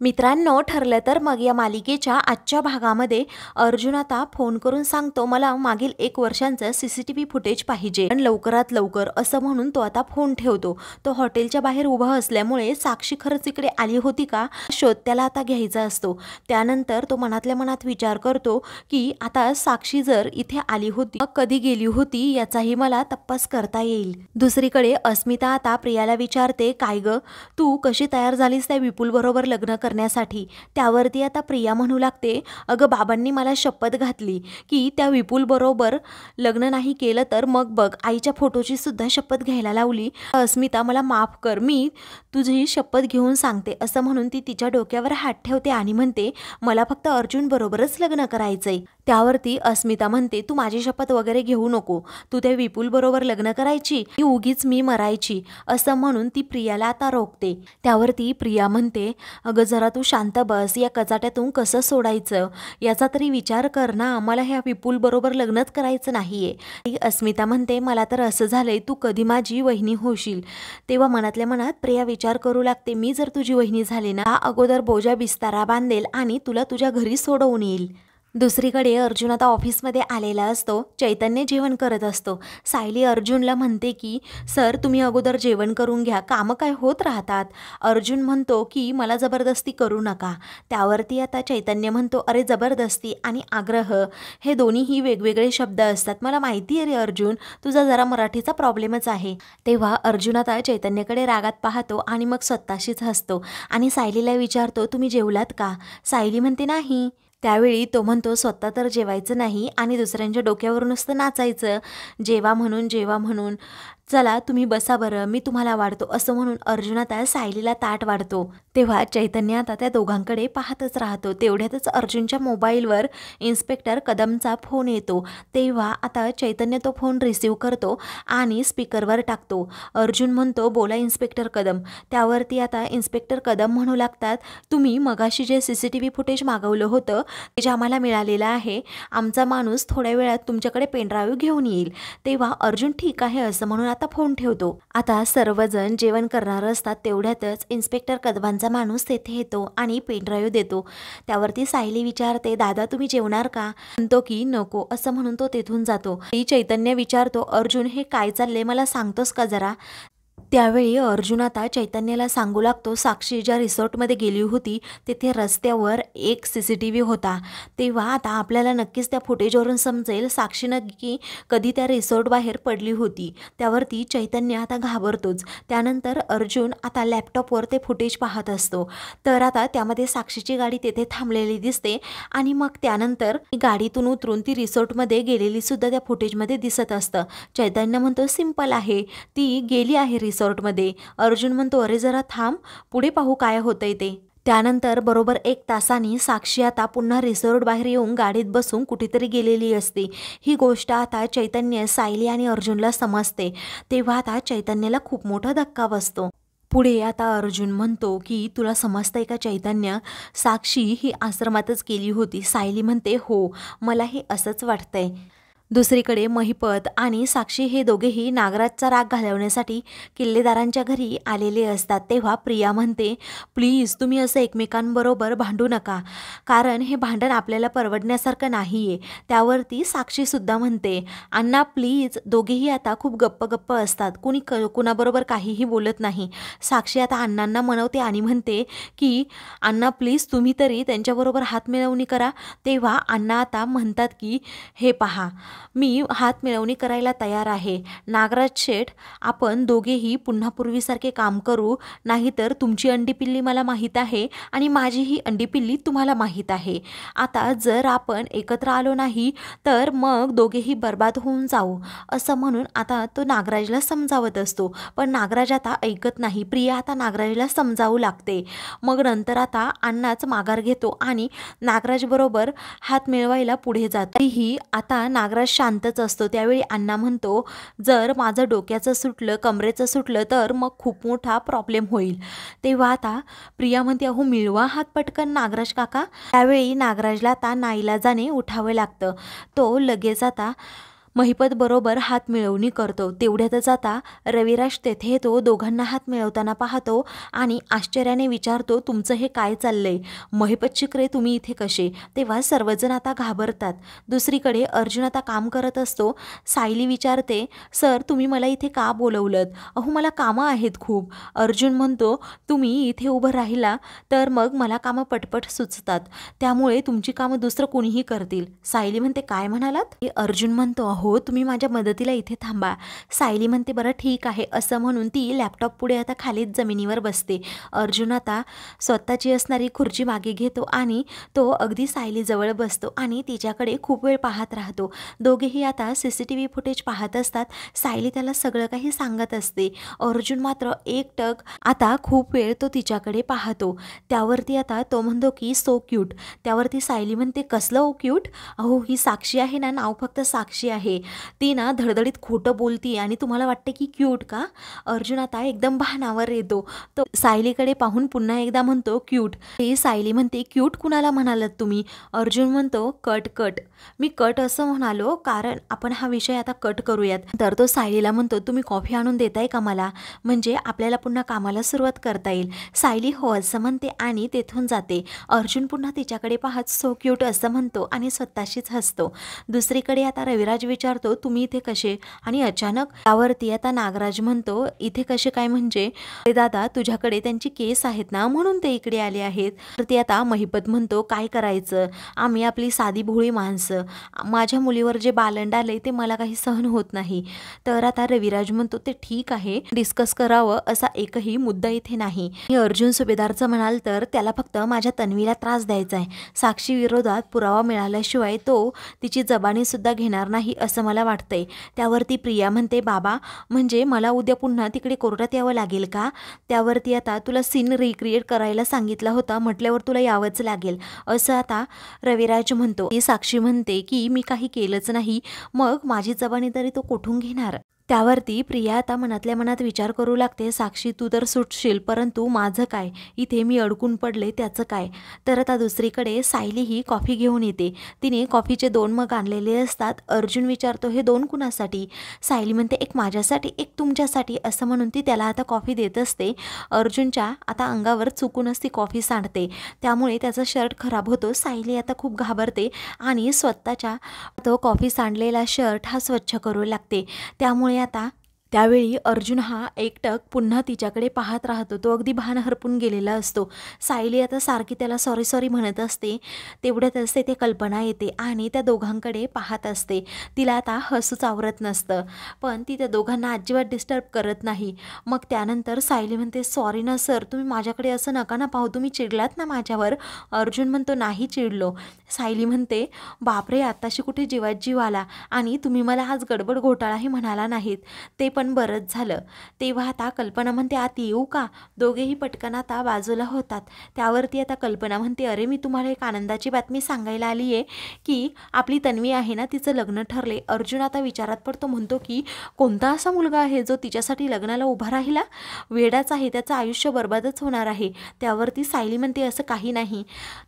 मित्रांनो ठरलं तर मग या मालिकेच्या आजच्या भागामध्ये अर्जुन आता फोन करून सांगतो मला मागील एक वर्षांचं C C T V footage पाहिजे. पण लवकरात लवकर असं म्हणून तो आता फोन ठेवतो. तो हॉटेलच्या बाहेर उभा असल्यामुळे साक्षी खरंच इकडे आली होती का? शोध त्याला आता घ्यायचा असतो. त्यानंतर तो मनातल्या मनात विचार करतो की आता साक्षी जर इथे आली होती कधी गेली होती याचाही मला तपास करता येईल. दुसरीकडे अस्मिता आता प्रियाला विचारते काय ग? तू कशी तयार झालीस त्या विपुल बरोबर लग्न करण्यासाठी. त्यावरती आता प्रिया म्हणू लागते अगं बाबांनी मला शपथ घातली की त्या विपुल बरोबर लग्न नाही केलं तर मग बघ आईच्या फोटोची सुद्धा शपथ घ्यायला लावली. अस्मिता मला माफ कर मी तुझी शपथ घेऊन सांगते. असं म्हणून ती तिच्या डोक्यावर हात ठेवते आणि म्हणते मला फक्त अर्जुन बरोबरच लग्न करायचंय. त्यावरती अस्मिता म्हणते तू माझी शपथ वगैरे घेऊ नको. तू त्या विपुल बरोबर लग्न करायची की उगीच मी मरायची. असं म्हणून ती प्रियाला आता रोखते. त्यावरती प्रिया म्हणते अगं जरा तू शांत बस या कचाट्यातून कसं सोडायचं? याचा तरी विचार कर ना मला ह्या विपुल बरोबर लग्नच करायचं नाहीये. अस्मिता म्हणते मला तर असं झालंय तू कधी माझी वहिनी होशील. तेव्हा मनातल्या मनात प्रिया विचार करू लागते मी जर तुझी वहिनी झाली ना अगोदर बोजा बिस्तारा बांधेल आणि तुला तुझ्या घरी सोडवून येईल. दुसरीकडे अर्जुन आता ऑफिसमध्ये आलेला असतो चैतन्य जेवण करत असतो. सायली अर्जुनला म्हणते की सर तुम्ही अगोदर जेवण करून घ्या कामं काय होत राहतात? अर्जुन म्हणतो की मला जबरदस्ती करू नका. त्यावरती आता चैतन्य म्हणतो अरे जबरदस्ती आणि आग्रह हे दोन्हीही वेगवेगळे शब्द असतात. मला माहिती आहे रे अर्जुन तुझा जरा मराठीचा प्रॉब्लेमच आहे. तेव्हा अर्जुन आता चैतन्यकडे रागात पाहतो आणि मग स्वतःशीच हसतो आणि सायलीला विचारतो तुम्ही जेवलात का? सायली म्हणते नाही. त्यावेळी तो म्हणतो स्वतः तर जेवायचं नाही आणि दुसऱ्यांच्या डोक्यावर नुसतं नाचायचं. जेवा म्हणून जेवा म्हणून. चला तुम्ही बसा बरं मी तुम्हाला वाढतो. असं म्हणून अर्जुन आता सायलीला ताट वाढतो. तेव्हा चैतन्य आता त्या दोघांकडे पाहतच राहतो. तेवढ्यातच अर्जुनच्या मोबाईलवर इन्स्पेक्टर कदमचा फोन येतो. तेव्हा आता चैतन्य तो फोन रिसीव करतो आणि स्पीकरवर टाकतो. अर्जुन म्हणतो बोला इन्स्पेक्टर कदम. त्यावरती आता इन्स्पेक्टर कदम म्हणू लागतात तुम्ही मगाशी जे C C T V footage मागवलं होतं ते जे आम्हाला मिळालेलं आहे आमचा माणूस थोड्या वेळात तुमच्याकडे पेनड्राईव्ह घेऊन येईल. तेव्हा अर्जुन ठीक आहे असं म्हणून आता फोन ठेवतो. आता सर्वजण जेवण करणार असतात तेवढ्यातच इन्स्पेक्टर कदबांचा माणूस तेथे येतो आणि पेनड्राईव्ह देतो. त्यावरती सायली विचारते दादा तुम्ही जेवणार का? म्हणतो की नको असं म्हणून तो तेथून जातो. चैतन्य विचारतो अर्जुन हे काय चालले मला सांगतोस का जरा? त्यावेळी अर्जुन आता चैतन्याला सांगू लागतो साक्षी ज्या रिसॉर्टमध्ये गेली होती तिथे रस्त्यावर एक सी सी टी व्ही होता. तेव्हा आता आपल्याला नक्कीच त्या फुटेजवरून समजेल साक्षी नक्की कधी त्या रिसॉर्ट बाहेर पडली होती. त्यावरती चैतन्य आता घाबरतोच. त्यानंतर अर्जुन आता लॅपटॉपवर ते फुटेज पाहत असतो. तर आता त्यामध्ये साक्षीची गाडी तेथे थांबलेली दिसते आणि मग त्यानंतर गाडीतून उतरून ती रिसॉर्टमध्ये गेलेली सुद्धा त्या फुटेजमध्ये दिसत असतं. चैतन्य म्हणतो सिंपल आहे. ती गेली आहे रिसॉर्टमध्ये. अर्जुन म्हणतो अरे जरा थांब पुढे पाहू काय होतंय ते. त्यानंतर बरोबर एक तासाने साक्षी आता पुन्हा रिसॉर्ट बाहेर येऊन गाडीत बसून कुठेतरी गेलेली असते. ही गोष्ट आता चैतन्य सायली आणि अर्जुनला समजते. तेव्हा आता चैतन्याला खूप मोठा धक्का बसतो. पुढे आता अर्जुन म्हणतो की तुला समजतंय का चैतन्य? साक्षी ही आश्रमातच केली होती. सायली म्हणते हो मला हे असंच वाटतंय. दुसरीकडे महिपत आणि साक्षी हे दोघेही नागराजचा राग घालवण्यासाठी किल्लेदारांच्या घरी आलेले असतात. तेव्हा प्रिया म्हणते प्लीज तुम्ही असं एकमेकांबरोबर भांडू नका. कारण हे भांडण आपल्याला परवडण्यासारखं नाही आहे त्यावरती साक्षीसुद्धा म्हणते अण्णा प्लीज दोघेही आता खूप गप्प गप्प असतात. कुणी क कुणाबरोबर काहीही बोलत नाही. साक्षी आता अण्णांना म्हणवते आणि म्हणते की अण्णा प्लीज तुम्ही तरी त्यांच्याबरोबर हात मिळवणी करा. तेव्हा अण्णा आता म्हणतात की हे पहा मी हात मिळवणी करायला तयार आहे. नागराज शेठ आपण दोघेही पुन्हा पूर्वीसारखे काम करू नाहीतर तुमची अंडी पिल्ली मला माहीत आहे आणि माझीही अंडीपिल्ली तुम्हाला माहीत आहे. आता जर आपण एकत्र आलो नाही तर मग दोघेही बर्बाद होऊन जाऊ. असं म्हणून आता तो नागराजला समजावत असतो. पण नागराज आता ऐकत नाही. प्रिया आता नागराजला समजावू लागते. मग नंतर आता अण्णाच माघार घेतो आणि नागराजबरोबर हात मिळवायला पुढे जातो. ही आता नागराज शांतच असतो. त्यावेळी अण्णा म्हणतो जर माझं डोक्याचं सुटलं कमरेचं सुटलं तर मग खूप मोठा प्रॉब्लेम होईल. तेव्हा आता प्रिया म्हणते अहो मिळवा हात पटकन नागराज काका. त्यावेळी नागराजला आता नाईला जाणे उठावं लागतं. तो लगेच आता महिपत बरोबर हात मिळवणी करतो. तेवढ्यातच आता रविराज तेथे येतो. दोघांना हात मिळवताना पाहतो आणि आश्चर्याने विचारतो तुमचं हे काय चाललंय? महिपत शिकरे तुम्ही इथे कसे? तेव्हा सर्वजण आता घाबरतात. दुसरीकडे अर्जुन आता काम करत असतो. सायली विचारते सर तुम्ही मला इथे का बोलवलं अहो मला कामं आहेत खूप. अर्जुन म्हणतो तुम्ही इथे उभं राहिला तर मग मला कामं पटपट सुचतात. त्यामुळे तुमची कामं दुसरं कोणीही करतील. सायली म्हणते काय म्हणालात? अर्जुन म्हणतो अहो हो तुम्ही माझ्या मदतीला इथे थांबा. सायली म्हणते बरं ठीक आहे. असं म्हणून ती लॅपटॉप पुढे आता खालीच जमिनीवर बसते. अर्जुन आता स्वतःची असणारी खुर्ची मागे घेतो आणि तो अगदी सायलीजवळ बसतो आणि तिच्याकडे खूप वेळ पाहत राहतो. दोघेही आता C C T V footage पाहत असतात. सायली त्याला सगळं काही सांगत असते. अर्जुन मात्र एक टक आता खूप वेळ तो तिच्याकडे पाहतो. त्यावरती आता तो म्हणतो की सो क्यूट त्यावरती सायली म्हणते कसलं ओ क्यूट अहो ही साक्षी आहे ना नाव फक्त साक्षी आहे. ती ना धडधडीत खोटं बोलती आणि तुम्हाला वाटते की क्यूट का? अर्जुन आता एकदम भानावर येतो. तो सायलीकडे पाहून पुन्हा एकदा म्हणतो क्यूट ते सायली म्हणते क्यूट कुणाला म्हणालात तुम्ही? अर्जुन म्हणतो कट कट मी कट असं म्हणालो कारण आपण हा विषय आता कट करूयात. तर तो सायलीला म्हणतो तुम्ही कॉफी आणून देताय का मला? म्हणजे आपल्याला पुन्हा कामाला सुरुवात करता येईल. सायली हो असं म्हणते आणि तेथून जाते. अर्जुन पुन्हा तिच्याकडे पाहत सो क्यूट असं म्हणतो आणि स्वतःशीच हसतो. दुसरीकडे आता रविराज विचार विचारतो तुम्ही इथे कसे? आणि अचानक त्यावरती आता नागराज म्हणतो इथे कसे काय म्हणजे? दादा तुझ्याकडे त्यांची केस आहेत ना म्हणून ते इकडे आले आहेत. तर ते आता महिपत म्हणतो काय करायचं? आम्ही आपली साधी भोळी माणसं. माझ्या मुलीवर जे बालंड आले ते मला काही सहन होत नाही. तर आता रविराज म्हणतो ते ठीक आहे डिस्कस करावं असा एकही मुद्दा इथे नाही. अर्जुन सुभेदारचं म्हणाल तर त्याला फक्त माझ्या तन्वीला त्रास द्यायचा आहे साक्षी विरोधात पुरावा मिळाल्याशिवाय तो तिची जबानी सुद्धा घेणार नाही असं असं मला वाटतंय. त्यावरती प्रिया म्हणते बाबा म्हणजे मला उद्या पुन्हा तिकडे कोर्टात यावं लागेल का? त्यावरती आता तुला सीन रिक्रिएट करायला सांगितला होता म्हटल्यावर तुला यावंच लागेल. असं आता रविराज म्हणतो. ती साक्षी म्हणते की मी काही केलंच नाही. मग माझी जबानी तरी तो कुठून घेणार? त्यावरती प्रिया आता मनातल्या मनात विचार करू लागते साक्षी तू तर सुटशील परंतु माझं काय? इथे मी अडकून पडले त्याचं काय? तर आता दुसरीकडे सायली ही कॉफी घेऊन येते. तिने कॉफीचे दोन मग आणलेले असतात. अर्जुन विचारतो हे दोन कुणासाठी? सायली म्हणते एक माझ्यासाठी एक तुमच्यासाठी असं म्हणून ती त्याला आता कॉफी देत असते. अर्जुनच्या आता अंगावर चुकूनच ती कॉफी सांडते. त्यामुळे त्याचा शर्ट खराब होतो. सायली आता खूप घाबरते आणि स्वतःच्या तो कॉफी सांडलेला शर्ट हा स्वच्छ करू लागते. त्यामुळे आता त्यावेळी अर्जुन हा एकटक पुन्हा तिच्याकडे पाहत राहतो. तो अगदी भान हरपून गेलेला असतो. सायली आता सारखी त्याला सॉरी सॉरी म्हणत असते. तेवढ्यातच ते कल्पना येते आणि त्या दोघांकडे पाहत असते. तिला आता हसूच आवरत नसतं. पण ती त्या दोघांना अजिबात डिस्टर्ब करत नाही. मग त्यानंतर सायली म्हणते सॉरी ना सर तुम्ही माझ्याकडे असं नका ना पाहू. तुम्ही चिडलात ना माझ्यावर. अर्जुन म्हणतो नाही चिडलो. सायली म्हणते बापरे आत्ताशी कुठे जीवात जीव आला आणि तुम्ही मला आज गडबड घोटाळाही म्हणाला नाहीत. ते पण बरंच झालं. तेव्हा आता कल्पना म्हणते आत येऊ का? दोघेही पटकन आता बाजूला होतात. त्यावरती आता कल्पना म्हणते अरे मी तुम्हाला एक आनंदाची बातमी सांगायला आली आहे की आपली तन्वी आहे ना तिचं लग्न ठरले अर्जुन आता विचारात पडतो म्हणतो की कोणता असा मुलगा आहे जो तिच्यासाठी लग्नाला उभा राहिला? वेडाच आहे त्याचं आयुष्य बर्बादच होणार आहे. त्यावरती सायली म्हणते असं काही नाही.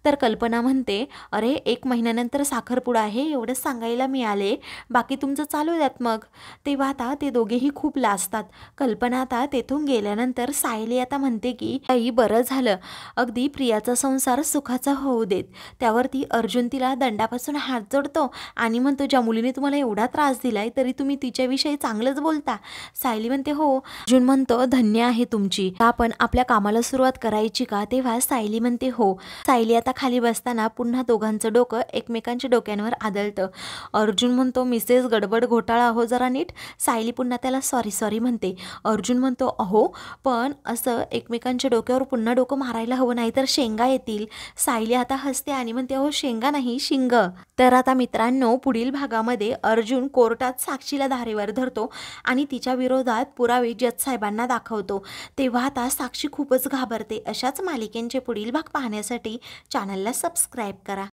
तर कल्पना म्हणते अरे एक महिन्यानंतर साखरपुडा आहे एवढंच सांगायला मिळाले बाकी तुमचं चालू द्यात मग. तेव्हा आता ते दोघेही खूप लाजतात. कल्पना आता तेथून गेल्यानंतर सायली आता म्हणते की आई बरं झालं. अगदी प्रियाचा संसार सुखाचा होऊ देत. त्यावरती अर्जुन तिला दंडापासून हात जोडतो आणि म्हणतो ज्या मुलीने तुम्हाला एवढा त्रास दिलाय तरी तुम्ही तिच्याविषयी चांगलंच बोलता. सायली म्हणते हो. अर्जुन म्हणतो धन्य आहे तुमची. आपण आपल्या कामाला सुरुवात करायची का? तेव्हा सायली म्हणते हो. सायली आता खाली बसताना पुन्हा दोघांचं डोकं एकमेकांच्या डोक्यांवर आदळतं. अर्जुन म्हणतो मिसेस गडबड घोटाळा हो जरा नीट. सायली पुन्हा त्याला सॉरी सॉरी म्हणते. अर्जुन म्हणतो अहो पण असं एकमेकांच्या डोक्यावर पुन्हा डोकं मारायला हवं नाही तर शेंगा येतील. सायली आता हसते आणि म्हणते अहो शेंगा नाही शिंग. तर आता मित्रांनो पुढील भागामध्ये अर्जुन कोर्टात साक्षीला धारेवर धरतो आणि तिच्या विरोधात पुरावे जज साहेबांना दाखवतो. तेव्हा आता साक्षी खूपच घाबरते. अशाच मालिकेंचे पुढील भाग पाहण्यासाठी चॅनलला सबस्क्राईब करा.